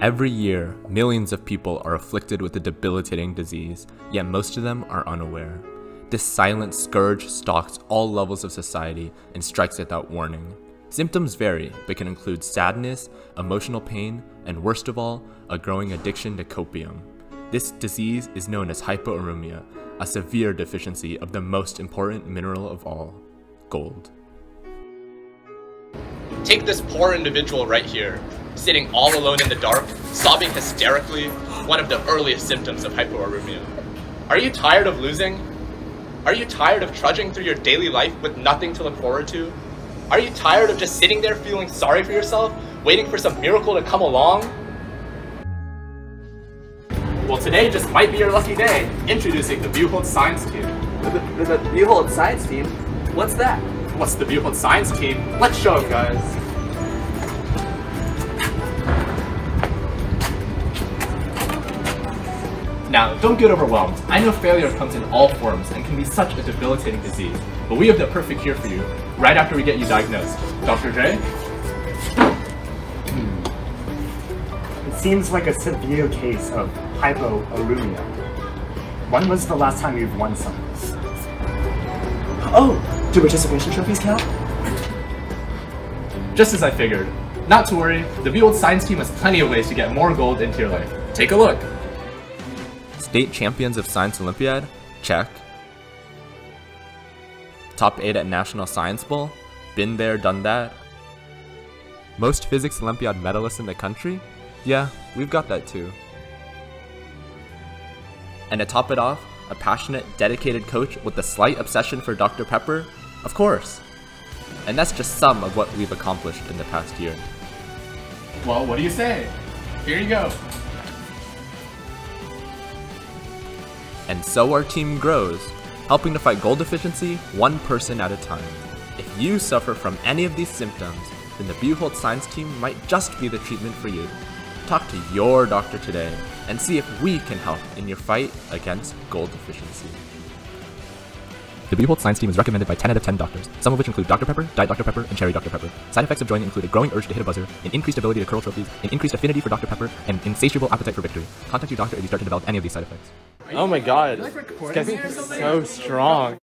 Every year, millions of people are afflicted with a debilitating disease, yet most of them are unaware. This silent scourge stalks all levels of society and strikes without warning. Symptoms vary, but can include sadness, emotional pain, and worst of all, a growing addiction to copium. This disease is known as hypouremia, a severe deficiency of the most important mineral of all, gold. Take this poor individual right here, sitting all alone in the dark, sobbing hysterically, one of the earliest symptoms of hypouremia. Are you tired of losing? Are you tired of trudging through your daily life with nothing to look forward to? Are you tired of just sitting there feeling sorry for yourself, waiting for some miracle to come along? Well, today just might be your lucky day. Introducing the Buchholz Science Team. The, the, the Buchholz Science Team? What's that? What's the Buchholz Science Team? Let's show it, guys. Now, don't get overwhelmed. I know failure comes in all forms and can be such a debilitating disease, but we have the perfect cure for you, right after we get you diagnosed. Dr. J? Hmm. It seems like a severe case of hypouremia. When was the last time you've won some? Oh, do participation trophies count? Just as I figured. Not to worry, the Buchholz Science Team has plenty of ways to get more gold into your life. Take a look. State champions of Science Olympiad? Check. Top 8 at National Science Bowl? Been there, done that. Most Physics Olympiad medalists in the country? Yeah, we've got that too. And to top it off, a passionate, dedicated coach with a slight obsession for Dr. Pepper? Of course. And that's just some of what we've accomplished in the past year. Well, what do you say? Here you go. And so our team grows, helping to fight gold deficiency one person at a time. If you suffer from any of these symptoms, then the Buchholz Science Team might just be the treatment for you. Talk to your doctor today and see if we can help in your fight against gold deficiency. The Buchholz Science Team is recommended by 10 out of 10 doctors, some of which include Dr. Pepper, Diet Dr. Pepper, and Cherry Dr. Pepper. Side effects of joining include a growing urge to hit a buzzer, an increased ability to curl trophies, an increased affinity for Dr. Pepper, and insatiable appetite for victory. Contact your doctor if you start to develop any of these side effects. Oh my god. It's getting so strong.